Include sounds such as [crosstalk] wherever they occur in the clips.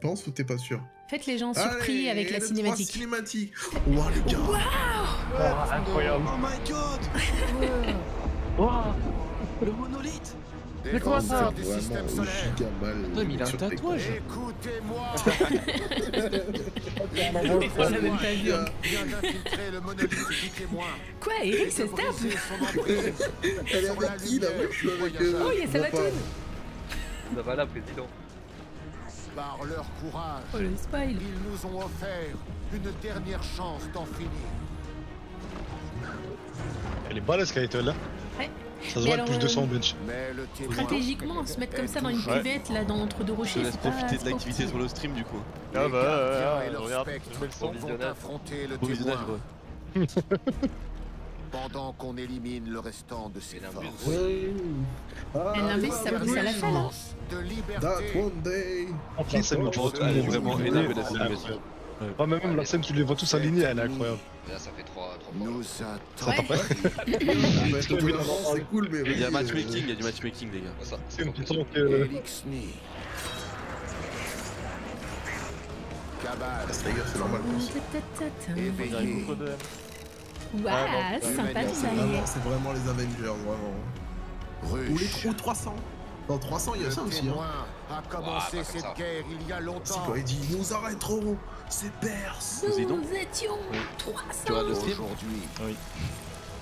penses ou t'es pas sûr Faites les gens surpris Allez, avec la les trois cinématique. cinématiques. Wow, les gars. Oh, incroyable. Oh my god [laughs] Oh, Le monolithe Mais comment ça des Vraiment systèmes solaires. giga mal. Attends, mais il a un tatouage. Écoutez-moi On l'a même pas vu. hein. le monolithe. Quoi, Eric se tape Briser son emprise. Elle est là lumière Moi je suis avec eux. Oh, il y a Je vois pas. Sabaton. Ça va là, président. Par leur courage, Oh le spoil. ils nous ont offert une dernière chance d'en finir. Elle est balèze qu'elle était là. Ouais. Ça se Mais voit alors, plus de 200 euh, bench. Mais le témoin Stratégiquement, se mettre comme ça dans une Ouais. cuvette là dans entre deux Je rochers, laisse c'est pas. profiter de l'activité sur le stream du coup. Ah bah, ouais, ouais, regarde, je mets le son. vont visionnage. affronter le Bon visionnage. [laughs] pendant qu'on élimine le restant de ses forces. Ouais. Ah, ça pousse à la fin là. De That one day. En plus, ça me elle est vraiment énorme la cinématique. Ouais, mais même la scène, tu les vois tous alignés, elle est incroyable. Là, ça fait 3 3 Nous Ouais. attend. En fait, au bout d'un moment, c'est cool, mais. Il y a oui, matchmaking, il y euh, a du matchmaking les gars. Ça, C'est une petite que. Cabal. C'est normal. Éveillé. Waouh, sympa tout C'est ça. vraiment, c'est vraiment les Avengers, vraiment. Ou les ou 300. Dans 300, il y a ça Le aussi. Hein. a commencé Ah, cette ça. guerre il y a C'est longtemps. quoi Il dit Nous arrêterons C'est Perse Nous étions Oui. 300. Tu regardes le stream Aujourd'hui,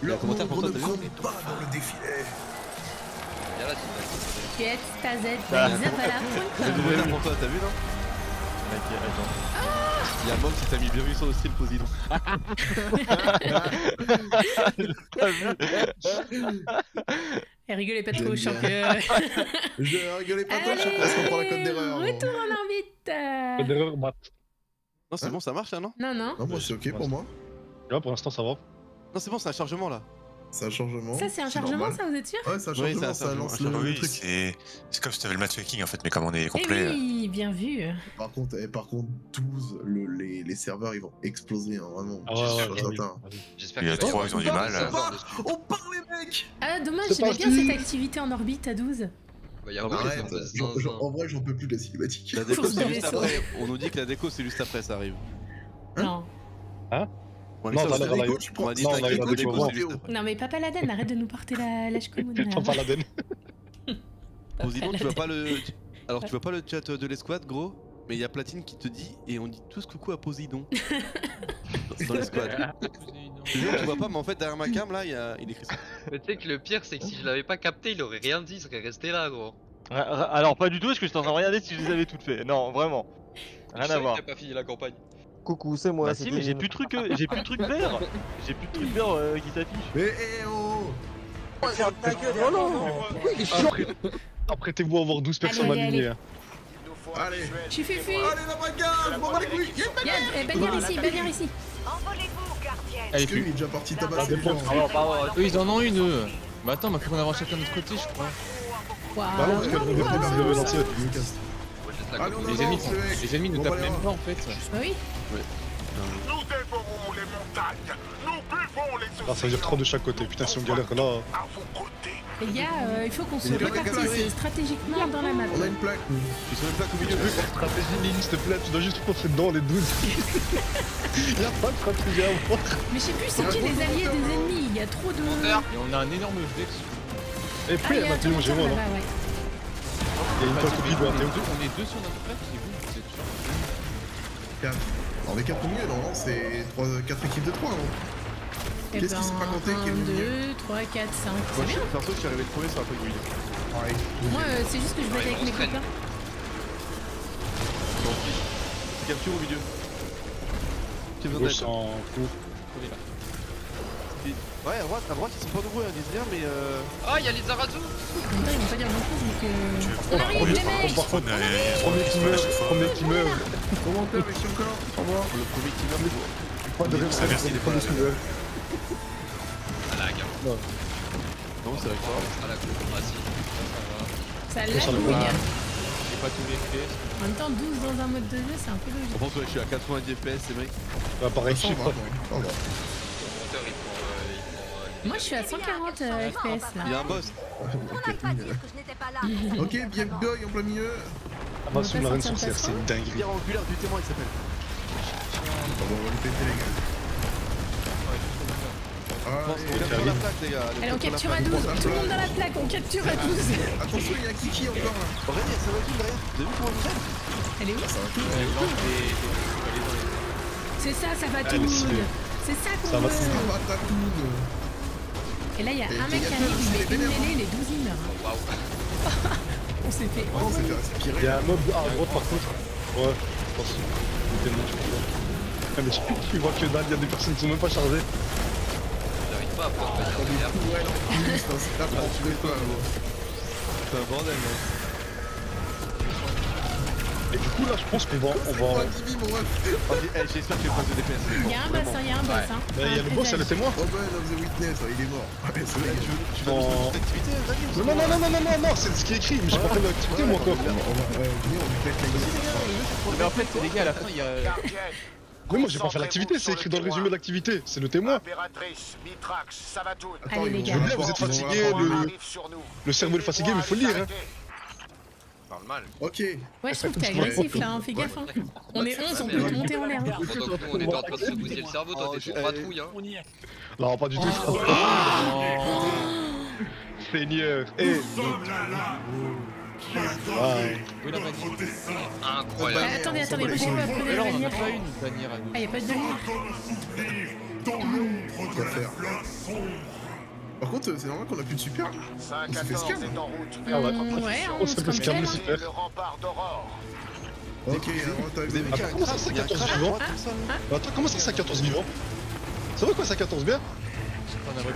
Leur un commentaire pour toi, ne compte pas dans le défilé Il y a la cinématique. Tu es Tazet, Ah. [laughs] Pour toi, t'as vu non? Il y a Mom qui t'a mis bienvenue sur le stream Posidon. Et rigolez pas trop, bien. que. [laughs] Je rigolais pas trop, je sais pas si on prend la cote d'erreur. Retour en orbite. euh. D'erreur, Matt. Non c'est Hein bon, ça marche là non? Non, non. Non, moi c'est ok pour moi. Là, pour l'instant, ça va. Non c'est bon, c'est un chargement là. C'est un chargement. Ça, c'est un chargement, normal. ça, vous êtes sûr Ouais, c'est un Oui, chargement, ça chargement, lance le, Oui, truc. c'est comme si t'avais le matchmaking en fait, mais comme on est Eh complet. euh, oui, bien vu. Par contre, eh, par contre 12, le- les, les serveurs ils vont exploser, hein, vraiment. Ah ouais, oui. J'espère Il y a qu'il va trois, y ils ont du mal. On part les mecs Ah, dommage, j'aimais bien cette activité en orbite à 12. Il va y Ah avoir ouais, des Arrête, serveurs j'en- j'en- zinzin. en vrai j'en peux plus de la cinématique. La déco Course de c'est juste vaisseau. après. On nous dit que la déco c'est juste après, ça arrive. Hein Non. On Non, t'as l'air à la- non, mais Papa Laden, arrête de nous porter la, la chkoun. Putain, pas la den. Posidon, tu vois pas le. Alors tu vois pas le chat de l'escouade gros mais il y a Platine qui te dit et on dit tous coucou à Posidon [laughs] dans l'escouade. Je te jure, tu vois pas, mais en fait derrière ma cam là, il, y a... il écrit ça. Mais tu sais que le pire, c'est que si je l'avais pas capté, il aurait rien dit, il serait resté là, gros. Alors pas du tout, parce que je t'en train de regarder si je les avais toutes fait? Non, vraiment. Je Rien à voir. pas fini la campagne. Coucou, c'est moi. Bah si, mais j'ai plus de trucs, euh, j'ai plus de trucs verts. [laughs] J'ai plus de trucs verts euh, qui s'affichent. Mais eh oh Oh non Apprêtez-vous à avoir 12 personnes Allez, allez, alignées. hein. il nous faut Allez. un visuel. Tu fais fuir. Allez la bagarre Je m'en bats les couilles Yann, eh, bagarre ici, bagarre ici. Elle est Est-ce qu'il plus. est déjà parti tabasser gens Alors, pardon, Eux, ils en ont une, eux. Bah attends, mais faut qu'on avance chacun de notre côté, je crois. Bah non, parce Waouh. La. Les ennemis, les ennemis nous Bon, tapent bah, même pas en fait. Bah oui. Nous dévorons les montagnes. Nous buvons les Ah, ça veut dire 3 de chaque côté. Putain, si on galère là. à vos côtés. Les gars, euh, il faut qu'on se de répartisse stratégiquement dans la map. On a une plaque nous. Ils sont même pas au milieu. Stratégie ligne, s'il te plaît, tu dois juste foncer dedans les 12. Il y a pas de stratégie à voir. Mais je sais plus c'est qui les alliés des ennemis, il y a trop de. Et on a un énorme flex. Et Ah, puis, il y a un j'ai moi ouais. Il y a une copie de on, la est deux, on est deux sur notre flex, c'est vous, vous êtes sûr Quatre. On est 4 au milieu, non, non C'est 4 équipes de 3, non Eh Qu'est-ce qui s'est pas compté qui est 1, le milieu 2, 3, 4, 5. Moi C'est je bien. suis perso, je suis arrivé le premier sur la feuille de Pareil. Moi, euh, c'est juste que je vais Ouais, avec on mes copains. Capture au milieu. Qui a besoin Gauche, d'aide en fou. Ouais, à droite, à droite, ils sont pas nombreux, ils disent rien, mais euh. Ah, il y a les Zarazu temps, ils vont pas dire grand chose, donc. euh, premier qui meurt, premier qui meurt. Comment on peut son corps Au revoir. Le premier qui meurt, c'est Pas de Ça verse, il est pas de suiveur. À la gamme. Non, c'est avec toi. À la cour. Ah, si. Ça le lag, bas. J'ai pas tous les FPS. En même temps, 12 dans un mode de jeu, c'est un peu logique. Par contre, ouais, je suis à 90 FPS, c'est mec. Bah pareil, je sais va, pas. Moi, je suis à 140 euh, FPS là. Il y a un boss. [laughs] Ok, bien Boy en plein milieu. La reine sortir de sorcière, c'est une dinguerie. Pierre angulaire du témoin, il s'appelle. On va lui péter. Ah, les gars. Allez, on capture à plaque. 12. Tout le monde dans la plaque, on capture à 12. [laughs] Attention, il y a Kiki encore là. Regardez, ça va tout derrière. Vous avez vu comment elle Elle est où. C'est ça, ça va Elle tout est stylée. C'est ça Ça qu'on va, veut. Ça va, tout. Et là, il y a un mec qui arrive, une vénère, mêlée, les 12 il meurt. On s'est fait Oh, c'était aspiré. Il y a un mob à droite par contre. Ouais, je pense. Il était bon, tu vois. Ah, mais tu, [laughs] tu vois que dalle, il y a des personnes qui sont même pas chargées. J'arrive pas à prendre ma derrière. Ouais, ça, c'est un [laughs] bordel, là. Et du coup, là, je pense qu'on va. On C'est va... quoi, Divi, mon Oh, eh, J'espère que je passe de DPS. Il y a un boss, hein, il y a un boss. Hein. Mais il y a le Un boss, était moi. Oh, ben, of the Witness, il est mort. Ouais, c'est vrai. Tu veux tu veux En- activité, vas-y Non, non, non, non, non, non, non, c'est ce qui est écrit, mais j'ai pas fait l'activité moi gueule. Mais en fait, les gars, à la fin, il y a. Mais moi j'ai pas fait l'activité, c'est écrit dans le résumé de l'activité, c'est le témoin. Allez, les gars. Vous êtes voir. le-. Le cerveau est fatigué, mais faut le lire. Hein. Parle mal. Ok. Ouais, je trouve que t'es agressif là, hein, fais gaffe. Hein. On est 11, on peut te monter en l'air. hein. Pendant que nous on était en train de se bousiller le cerveau, toi Oh, t'es sur patrouille hein. Non, pas du tout. [laughs] Seigneur. Eh, ouais. Oui, la bannière. Euh, Incroyable. attendez, attendez, bougez pas, prenez la alors, on en a bannière. pas une bannière à nous. Ah, y'a pas de bannière Quoi faire Par contre, c'est normal qu'on a plus de super. 5 On s'est fait 14 scam. est en route vers votre Hum, Ouais, position. on ça se c'est- hein. Et le rempart d'aurore. Ok, Ah, comment ça, crabe c'est Il y a un 14 crabe à vivants droite comme ça là Mais attends, comment ça c'est à 14 vivants Ça va quoi ça 14 bien?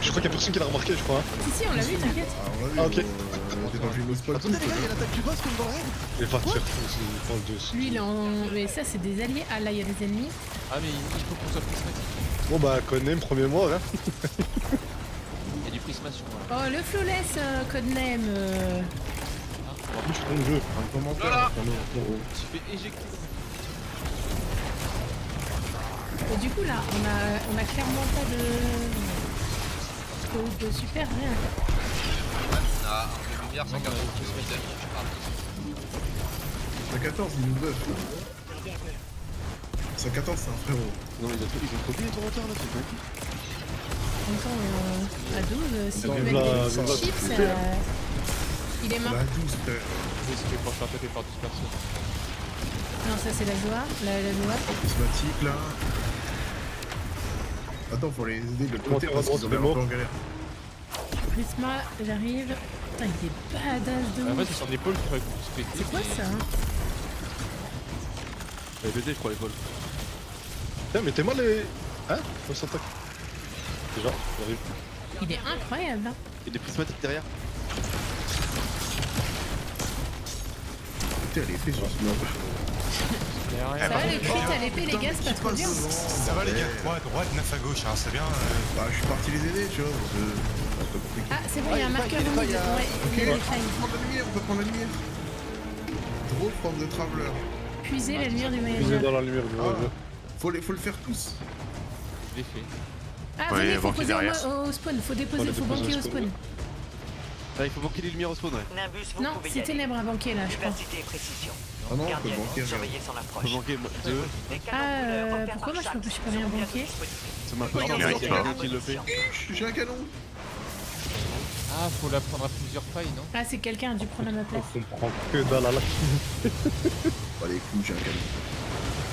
Je crois qu'il y a personne qui l'a remarqué, je crois. Hein. Si, si, on l'a vu, t'inquiète. Ah. Ah, ok. les gars, il y a l'attaque du boss comme dans la règle Et va faire pense de Lui, il est en. Mais ça, c'est des alliés. Ah, là, il y a des ennemis. Ah, mais il faut qu'on soit prismatique. Bon bah, Conem, premier mois, hein. [laughs] Oh, le flawless euh, codename. euh, En plus, je tourne le jeu. Un commentaire. Voilà. Tu fais éjecter. Et du coup, là, on a, on a clairement pas de. de, de super rien. On a un de lumière, ça Non, capte mais- tous mes amis, je parle. 114, il nous buff. 114, c'est un frérot. Non, mais ils ont ils ont copié les tournateurs là, c'est pas Temps, euh, à 12, euh, si Attends, mets la- des chips, euh, il est mort. a 12, frère. Je vais se faire taper par 12 personnes. Non, ça, c'est la joie. La, la joie. Prismatique là. Attends, faut les aider de côté parce qu'ils ont c'est l'air un mort. peu en galère. Prisma, j'arrive. Putain, il est badass de En fait, ouf. c'est sur l'épaule qu'il faudrait qu'on puisse péter. C'est quoi ça hein Elle est pété, je crois, l'épaule. Tiens, mais t'es mal les. Hein On s'attaque. Déjà, j'arrive. Il est incroyable. hein. Il y a des prismatiques derrière. Putain, elle est faite sur ce mob. Derrière. Ça va, les crit à l'épée, les gars, c'est pas trop dur. Ça va les gars 3 à droite, 9 à gauche, hein, c'est bien. euh, Bah, je suis parti les aider, tu vois. parce que c'est. Ah, c'est bon, il y a un Ah, marqueur rouge. pas, il y a- Ouais, Ok, il y a on peut prendre la lumière, on peut prendre la lumière. Drôle forme de traveler. Puiser la lumière du êtes voyageur. dans la lumière du Ah, jeu. faut, faut le faire tous. Je l'ai fait. Ah, Ouais, venez, faut banquer poser au, au spawn. Faut déposer, Faut banquer au spawn. Ah, il faut manquer les lumières au spawn, ouais. Nimbus, vous Non, c'est ténèbres à banquer là, je crois. Ah non, on peut banquer, son approche. deux. Ah, euh, pourquoi moi, je peux- je seront bientôt banquer disponibles. C'est ma quelqu'un qui le fait. J'ai un canon. Ah, faut la prendre à plusieurs failles, non Ah, c'est quelqu'un a dû prendre à ma place. On comprend que dalle à la [laughs] les coups, j'ai un canon.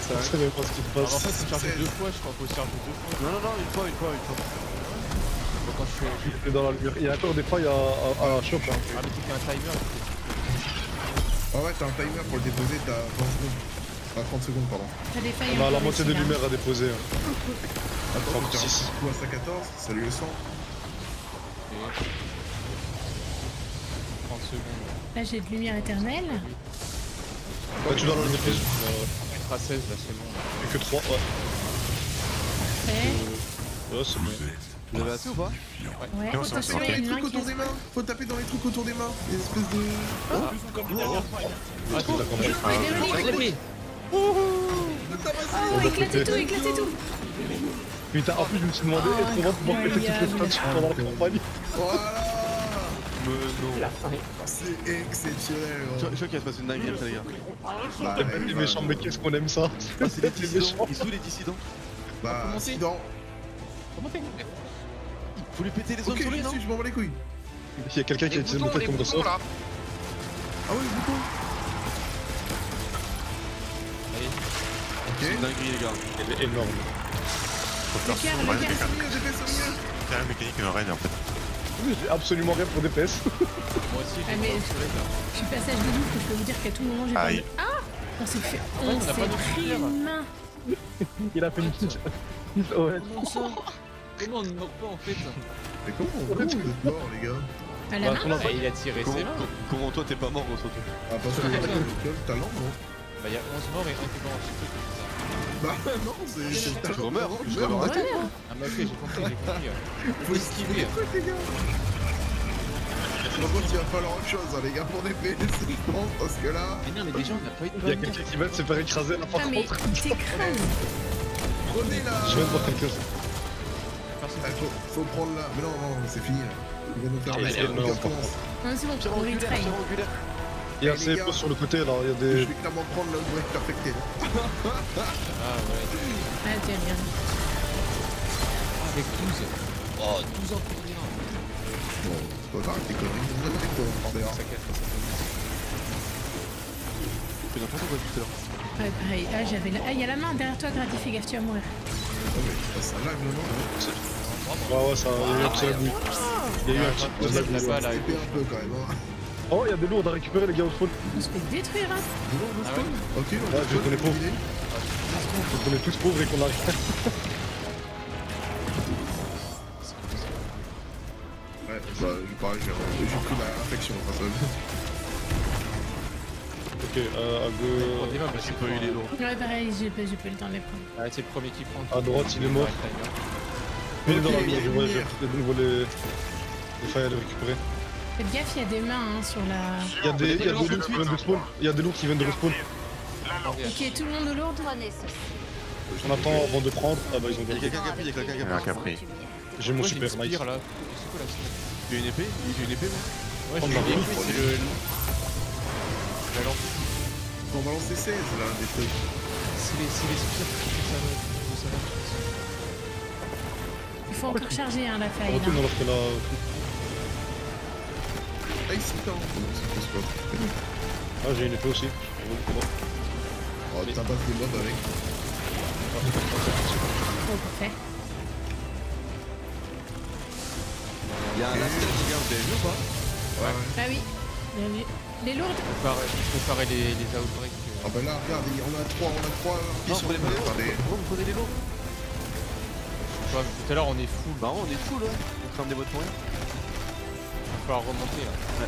Ça sait même pas ce qui se Alors, En passe. fait, faut charger deux fois, je crois. Faut charger deux fois. Non, non, non, une fois, une fois, une fois. Donc, quand je fais. Il est dans la lumière. Il y a encore des failles à, à, à shop. Hein. Ah, mais c'était un timer. Ah ouais, t'as un timer pour le déposer, t'as 20 secondes. Ah, 30 secondes, pardon. T'as On a la moitié de lumière à déposer. Hein. Attends, faire six. un coup à 114, salut le sang. Et... 30 secondes. Là, j'ai de lumière éternelle. Là, tu dois la déposer. Euh, Mettre à 16, là, c'est bon. et que 3, ouais. Ouais, c'est bon. Vous avez assez ou pas? Ouais, bon, il y a Les trucs autour des mains, faut taper dans les trucs autour des mains. Des espèces de. Ah, la. Ouais. Oh, éclatez tout, éclatez tout. Putain, en plus, je me suis demandé, est-ce qu'on va pouvoir péter toutes les stats pendant la campagne? Voilà non. La fin est C'est exceptionnel. Je je crois qu'il va se passer une dinguerie après les gars. Bah, Les il méchants, mais qu'est-ce qu'on aime ça? Ah, c'est les dissidents. [laughs] Ils sont les dissidents Bah, Comment c'est? accident. Comment t'es Faut lui péter les zones Ok, sur lui, je non? suis, je m'en bats les couilles. Il y a quelqu'un qui a utilisé le méthode les comme là Ah oui, le bouton. C'est une Ok. dinguerie les gars. Elle est énorme. Faut faire son mais C'est mieux, DPS, c'est mieux. c'est la mécanique de Ren en fait. J'ai absolument rien pour DPS. Moi aussi, Ah, j'ai mais- les gars. Je suis passage de loup, je peux vous dire qu'à tout moment j'ai pas Ah On s'est fait. on s'est pris une main. [laughs] Il a fait une petite. Ouais. Comment ça Comment on ne meurt pas en fait Mais comment on êtes morts, les gars À la Bah, main Bah, Il a tiré Comment, ses mains. comment toi t'es pas mort gros surtout Ah, parce que le le talent, non Bah, il y a 11 morts et un qui est mort en. Bah, non, c'est le talent. Je remeurs, je meurs, remeurs. arrêtez. Ah, mais ok, j'ai compris, j'ai compris. [laughs] Faut esquiver trucs, les gars. Par contre, il va falloir autre chose, hein, les gars, pour DPS, je pense, parce que là. Mais non, mais déjà, on n'a pas eu de Il y a bonne quelqu'un qui va se faire écraser là par Ah, mais contre. Prenez la. Je de voir quelqu'un. Personne Ah, faut, faut prendre là. Mais non, non, c'est fini là. Il va nous faire Ah, baisser, mais c'est bon, on angulaire. Il y a ces gars. sur le côté là, il y a Je des. vais clairement prendre perfecté. Ah, ouais. Ah, tiens, bien. Ah, avec 12. Oh, 12 ans pour rien. Bon, c'est pas grave, t'es conneries. Vous avez fait quoi, Tu tout à l'heure. Ouais, pareil. Ah, j'avais la... Ah, il y a la main derrière toi, Grady, fais gaffe, tu vas mourir. Oh, mais ça live, non, non Ouais, ouais, ça. Il y a eu un petit abus. Il y a eu un petit Ouais, abus. là-bas, là. Épée un peu quand même. Hein. Oh, il y a des lourds à récupérer les gars au spawn. On se fait détruire, hein. Ah Boston Ok, on Ouais, je connais pas. idée. Donc on est tous pauvres et qu'on arrive. Ouais, bah, pareil, j'ai j'ai pris l'infection, va bien. Ok, euh, à, gauche, des meubles, J'ai pas eu les lourds. Ouais, pareil, j'ai pas, j'ai pas eu le temps de les prendre. Ah, c'est le premier qui prend. à droite, il est mort. Il est dans la gauche, je vois, je lumière. vais de nouveau les, les failles à les récupérer. Faites gaffe, il y a des mains hein, sur la. Il y a des, il y a des lourds qui viennent de spawn. Il y a des lourds qui viennent de respawn. Ok, tout le monde au lourd On attend avant de prendre. Ah bah ils ont Il y a gagné. quelqu'un qui a pris, il y a quelqu'un qui Il y en a a un pris. qui a. J'ai mon j'ai super nice. là. A une épée? J'ai une épée moi? Ouais, Oh, j'ai une épée, c'est le. La lampe. On balance les 16 là, des trucs. C'est les, spires qui font ça. Il faut encore charger hein, la On faille. retourne là. Ah, ici. Ah j'ai une épée aussi. Oh, t'as pas des mobs avec. Oh, parfait. Il y a un lascar les gars, vous avez vu ou pas Ouais, ouais. Ah oui, bien vu. Les lourdes Préparer, préparer les, les outbreaks. euh. Ah bah là, regarde, on a 3, on a 3 qui Non, sont les. Attendez. Gros, vous prenez les mais tout à l'heure on est full. Bah on est full ouais. On crame des bottes pour rien. Falloir remonter là.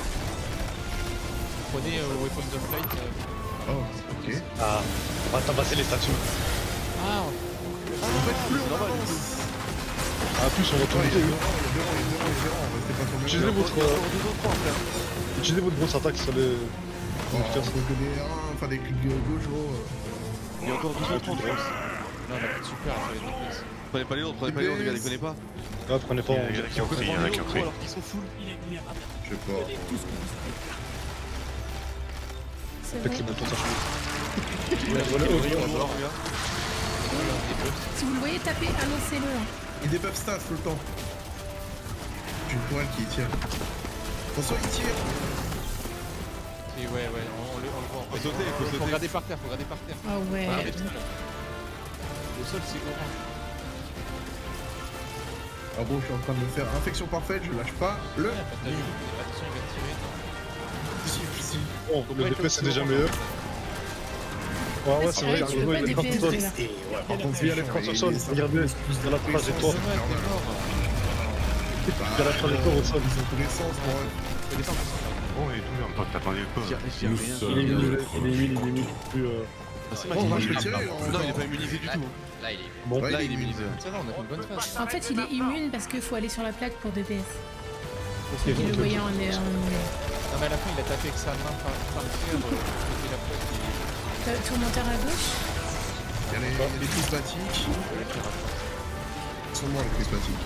Prenez euh, Weapons of Light. euh. Oh, ok. Ah, on va tabasser les statues. Ah, En fait, plus on avance. Ah plus on va tout Ouais, il y a lutter. deux rangs, il y a deux rangs, il y a deux rangs, il y a deux rangs, restez pas sur le même Utilisez votre, utilisez votre grosse attaque sur les. Oh, on peut que des 1, enfin des clics de gauche, gros. Il y a encore 12 30 non, on a plus de super déplacer. Prenez pas les lourds, prenez pas les lourds les gars, déconnez pas. Ah prenez pas. Il y en a qui ont pris, il y en a qui ont pris. alors qu'ils sont full. Je sais pas. C'est Avec [laughs] les boutons ça change. Voilà, on on va va voir regarde. Si vous le voyez taper, annoncez-le. hein. Il débuff stats tout le temps. J'ai une poêle qui tire. Attention, il tire. Et ouais, ouais, on, le, on le voit. Faut sauter, faut Faut sauter. regarder par terre, faut regarder par terre. Ah ouais. Le sol c'est orange. Ah bon, je suis en train de me faire infection parfaite, je lâche pas le. Ouais, attention, il va tirer. Si, si. Bon, le DP c'est déjà meilleur. Ouais, ouais, c'est vrai, il est parti sol. Par contre, lui, il est parti au sol. Regarde bien, il a la trajectoire. Il a la trajectoire au sol. Ils ont tous les sens, moi. Bon, il est tout bien, t'attendais quoi Il est 1000, euh, il est 1000, il est 1000, il est 1000 c'est Bon, tirer. Non, il est pas immunisé du tout. Là, il est. Bon, Là, il est immunisé. Ça va, on a fait une bonne phase. En fait, il est immune parce qu'il faut aller sur la plaque pour DPS. Et le donc, voyant en est. en- Non, mais à la fin, il a tapé avec sa main par, par terre. euh, la plaque et- Euh, Tourmenteur à gauche Il y a les, il les prismatiques. Ils sont morts les prismatiques.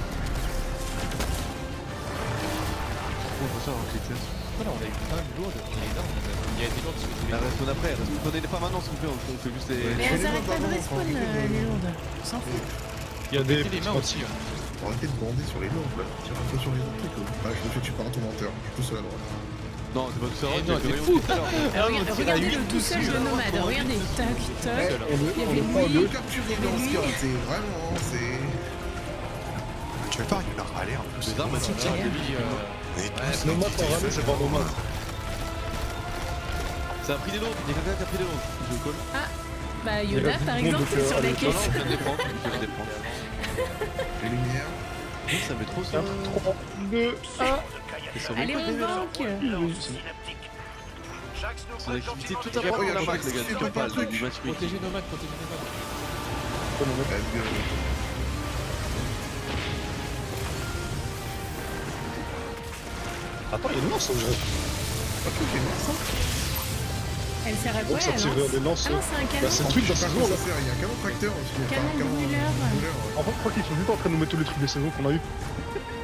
contre ça, alors que Voilà, on a eu plein de lourdes. On a eu énorme. Il y a des lourdes sur tous les Elle respawn après, elle respawn. Prenez-les pas maintenant s'il vous plaît, on fait juste les. Mais elles arrêtent pas de respawn, euh, les lourdes. On s'en fout. Il y a des. les mains aussi. hein. Faut arrêter de bander sur les lourdes là. Tire un peu sur les autres trucs. là. Ah, je me fais tuer par un ton menteur. Je suis tout seul à droite. Non, c'est pas tout ça, Eh y non, t'es fou. tout à l'heure. Alors, regarde- Regardez-le tout seul, le nomade. Regardez, tac, tac. On Il y avait est lui. pas capturé dans ce cas. C'est vraiment. C'est. Tu veux pas, il y en a râlé en plus. Les armes, elles Ouais, tous Nomade en c'est nomade. Ça a pris des lourdes, il y a quelqu'un qui a pris des lourdes. Je le colle. Bah, Il y Yoda, a par exemple, donc, sur la Non, je les prendre, je viens de les prendre. [laughs] Les lumières. Non, ça met trop sur. 3, 2, 1. Et sur Allez, on banque C'est une activité tout à la les gars, tu parles du. Protégez nomade, protégez nomade. Let's Attends, il y a une lance, dirait. Ah, ok, ok, non, ça. Elle sert à quoi ça tire lance des lances. Ah non, c'est un Bah, canon. c'est le truc dans saison là. Il y a un canon tracteur aussi. Enfin, Canon un canon brûleur. brûleur, ouais. En fait, je crois qu'ils sont juste en train de nous mettre tous les trucs des saisons qu'on a eu.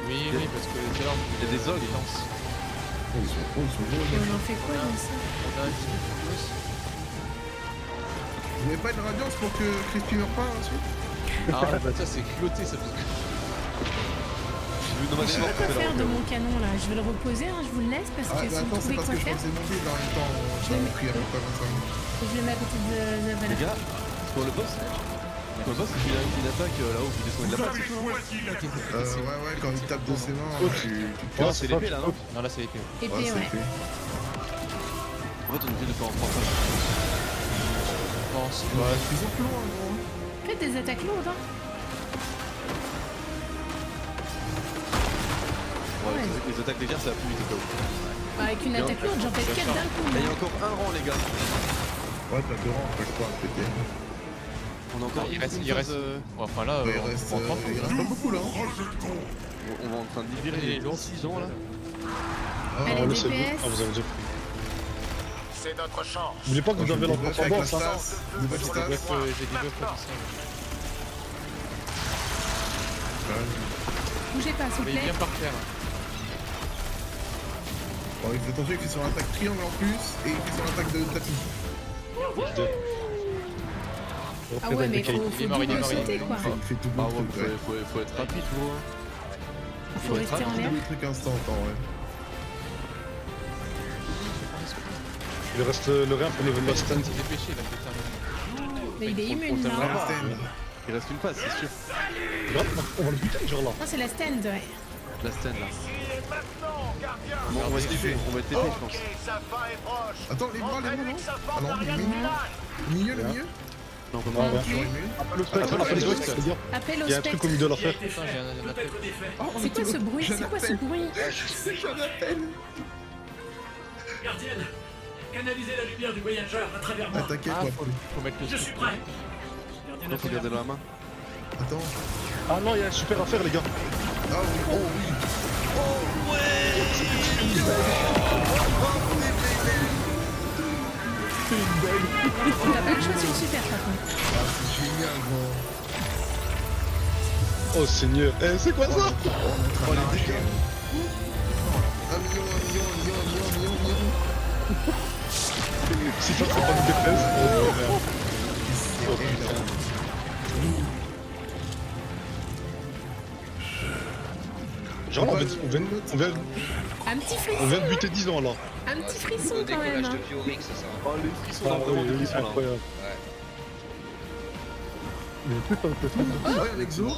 Oui, oui, parce que tout à l'heure, Il y a des ogres. lances. Oh, ils sont gros, ils sont gros. Et on en fait quoi dans ça On a un petit peu plus. Vous n'avez pas une radiance pour que Crispy meure pas ensuite Ah, bah ça, c'est culotté ça. Parce que... Je vais Je demander sais pas mort quoi tout à faire de l'heure. mon canon là. Je vais le reposer, hein, je vous le laisse parce Ah, que bah si vous attends, c'est trouvez quoi que je faire, dans. Ça vais m'a pris à peu près 25 minutes. je le mets à côté de Zavala. Les gars, pour le boss Pour le boss, il a une attaque euh, là-haut, vous descendez de la place. Euh, ouais, ouais, quand il tape de ses mains, tu, tu te Non, c'est l'épée là, non Non, là, c'est l'épée. Épée, Ouais. En fait, on est obligé de faire en France. Je pense. Bah, plus loin, gros. Faites des attaques lourdes, hein. Ouais, vrai que les attaques légères, ça va plus vite au cas où. Bah, Avec une attaque lourde, j'en fais 4 d'un coup. Il y a encore un rang, les gars. Ouais, t'as deux rangs, je crois, à péter. On a encore Il une reste. Il reste. euh, Enfin là, Ouais, euh, il on reste, prend euh, 30 il reste pas beaucoup là. on on va en train de libérer Les les lourds. 6 ans là. Ah, Allez, Oh, là, c'est bon. Ah, vous avez déjà pris. C'est notre chance. N'oubliez pas que vous avez porte en boss, hein. J'ai des buffs, euh, j'ai des buffs distance. Bougez pas, s'il vous Mais il plaît. vient par terre. Bon, il fait attention qu'il fait son attaque triangle en plus et il fait son attaque de tapis. Ah ouais, mais faut, Il faut est mort, il est double mort, il est sauter mort. quoi. Il fait, il tout Ah ouais, truc, faut, ouais. faut, faut être rapide, gros. Il faut faut être rester en rapide, l'air. Les trucs instant, ouais. Il reste euh, le rien pour lever la stand. C'est dépêché, là. Mais il est immune, Ah. Il reste une phase, c'est sûr. Là, on va le buter, genre là. Non, c'est la stand, ouais. La stand là. Maintenant, gardien. Bon, on va se TP, on va être TP, je pense. Ok, sa fin est proche. Attends, les bras, les bras, non Ah non, le milieu. finale. Le milieu, le milieu Non, on. Sur le milieu au Il y a un truc au milieu un, un appel. C'est quoi ce bruit? C'est quoi ce bruit? J'en appelle Gardienne, canalisez la lumière du voyageur à travers moi. Ah, faut, faut mettre le Je suis prêt. Non, faut garder dans la main. Attends. Ah non, il y a un super affaire, les gars. Ah oui, oh oui. C'est génial, gros. Oh Seigneur. Eh, c'est quoi ça? Million, un million. Si c'est pas une. Oh. Oh, putain. Genre on vient, on vient, on vient, Un petit on frisson, vient de buter 10 ans là. un petit frisson quand même. hein. Oh, les frissons, Ah, oui, frissons là. incroyable. Ouais, un exo.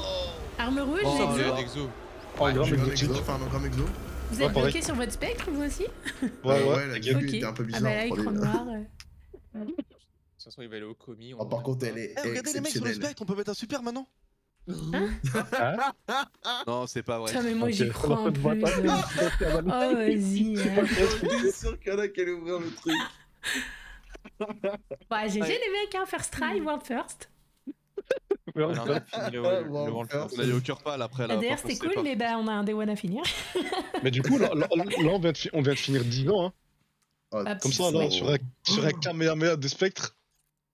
Arme rouge, Oh. Oh, grave exo, enfin un gramme exo. Vous Ouais, êtes bloqué sur votre spectre, vous aussi Ouais, ouais, la était un peu Ah bizarre. bah là, pour écran les- noir. De toute façon, il va aller au commis. on Ah, par contre, elle est Eh, regardez les mecs sur le spectre, on peut mettre un super maintenant Hein [laughs] Non, c'est pas vrai. Putain, mais moi j'y crois en plus. Oh, vas-y. hein. J'étais sûr qu'il y en a qui allaient ouvrir le truc. Bah, GG les mecs, hein, first try, world first. Ouais, On a fini le, Wow, le World. On a eu au cœur après là. Ah, D'ailleurs, c'était c'est cool, mais bah, on a un day one à finir. [laughs] Mais du coup, là, là, là, on, vient de on vient de finir 10 ans, hein. Ah, Comme ça, là, sur un, sur un Kamehameha de spectre.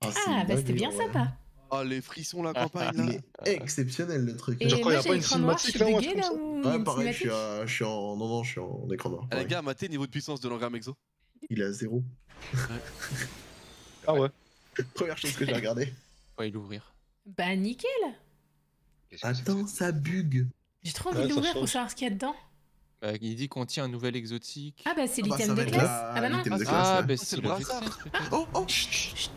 Ah, bah c'était bien sympa. Ah, les frissons, la Ah, campagne Il là. est exceptionnel le truc. Et Genre, quand moi y a pas une je cinématique, là, moi, là je ou il Ouais, une pareil, je suis, à- je suis en. Non, non, je suis en écran noir. Ah, les gars, matez niveau de puissance de l'engramme exo. Il est à zéro. Ah ouais. [laughs] Première chose que j'ai regardé. Faut y l'ouvrir. Bah nickel Attends, ça bug. J'ai trop envie Ouais, de l'ouvrir pour savoir ce qu'il y a dedans. Bah, il dit qu'on tient un nouvel exotique. Ah bah c'est Ah bah, l'item de classe. la- Ah bah non. Ah, ouais. bah c'est c'est le brassard. peut-être. Oh, oh Chut, chut,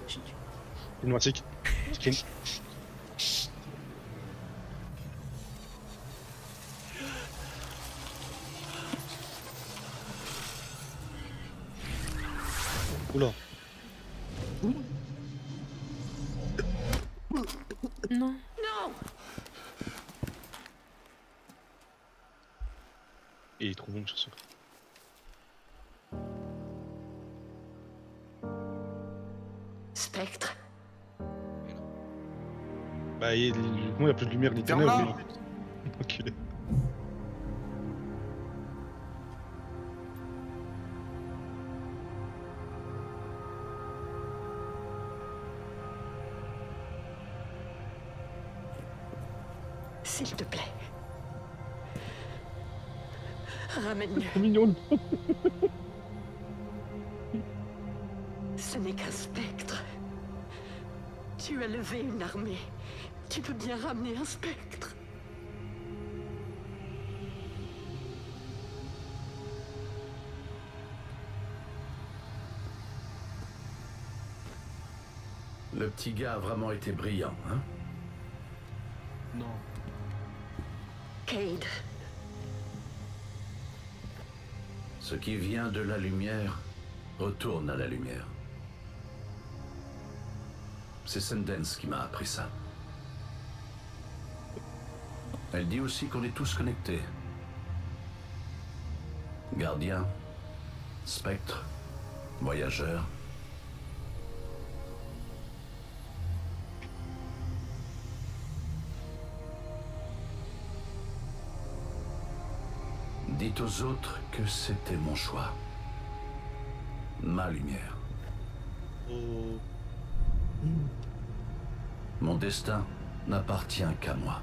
Oula. Non. Il est trop bon sur ce. Spectre, Bah, il, il, il y a plus de lumière ni ténèbres. lui. Enculé. s'il te plaît. Ramène-le. Trop mignon. Ce n'est qu'un spectre. Tu as levé une armée. Tu peux bien ramener un spectre. Le petit gars a vraiment été brillant, hein? Non. Cade, Ce qui vient de la lumière retourne à la lumière. C'est Sundance qui m'a appris ça. Elle dit aussi qu'on est tous connectés. Gardien, spectre, voyageur. Dites aux autres que c'était mon choix. Ma lumière. Oh. Mon destin n'appartient qu'à moi.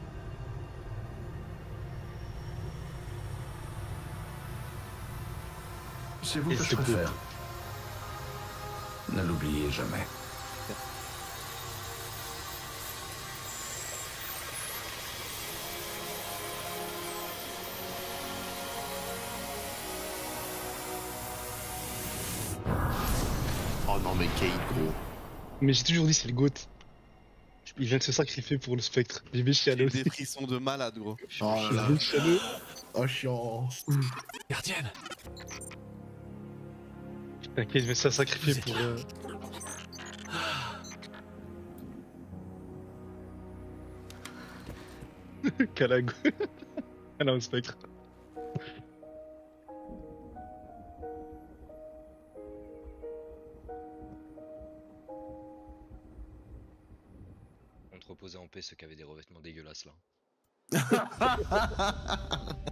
C'est vous Et que je préfère. Ne l'oubliez jamais. Oh non, mais Kate, gros. Mais j'ai toujours dit c'est le GOAT. Il vient de se sacrifier pour le spectre. J'ai mis chialé J'ai aussi. des frissons de malade, gros. Oh là là. Oh, je suis en. Gardienne T'inquiète, je vais se sacrifier Vous êtes pour. euh, [laughs] Calago. Ah non, le spectre. On te reposait en paix ceux qui avaient des revêtements dégueulasses là. [laughs]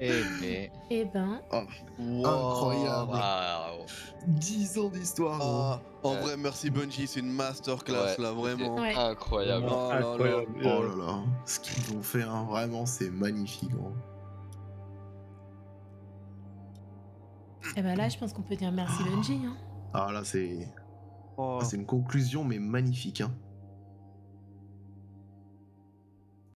Eh ben. Eh ben. Incroyable. Waouh 10 ans d'histoire, gros. Ah, en vrai, merci Bungie, c'est une masterclass Ouais, là, vraiment. Ouais. Incroyable. Oh là là. Incroyable. Oh là là. Ce qu'ils ont fait, hein, vraiment, c'est magnifique, gros. Eh ben là, je pense qu'on peut dire merci Bungie. Hein. Ah là, c'est. Oh. ah, c'est une conclusion, mais magnifique, hein.